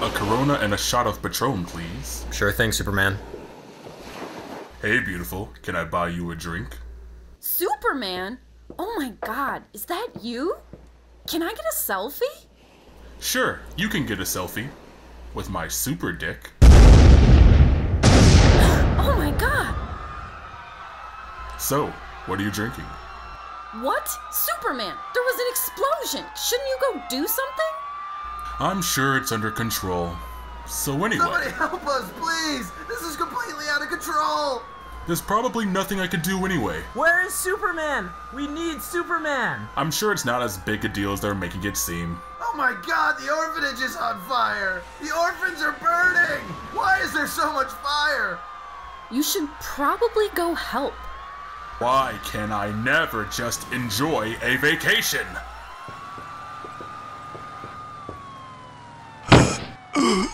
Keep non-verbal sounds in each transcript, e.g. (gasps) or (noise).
A Corona and a shot of Patron, please. Sure thing, Superman. Hey, beautiful. Can I buy you a drink? Superman? Oh my god, is that you? Can I get a selfie? Sure, you can get a selfie. With my super dick. (gasps) Oh my god! So, what are you drinking? What? Superman, there was an explosion! Shouldn't you go do something? I'm sure it's under control. So anyway, Somebody help us, please! This is completely out of control! there's probably nothing I could do anyway. Where is Superman? We need Superman. I'm sure it's not as big a deal as they're making it seem. Oh my god, the orphanage is on fire! The orphans are burning! Why is there so much fire? You should probably go help. Why can I never just enjoy a vacation? (gasps)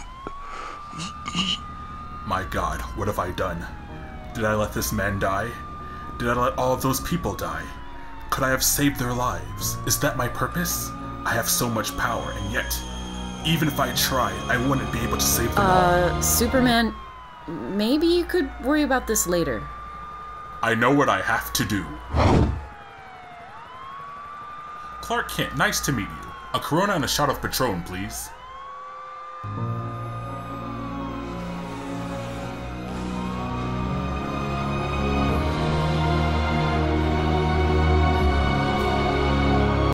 My god, what have I done? Did I let this man die? Did I let all of those people die? Could I have saved their lives? Is that my purpose? I have so much power, and yet, even if I tried, I wouldn't be able to save them all. Uh, Superman, maybe you could worry about this later. I know what I have to do. Clark Kent, nice to meet you. A Corona and a shot of Patron, please. Thank.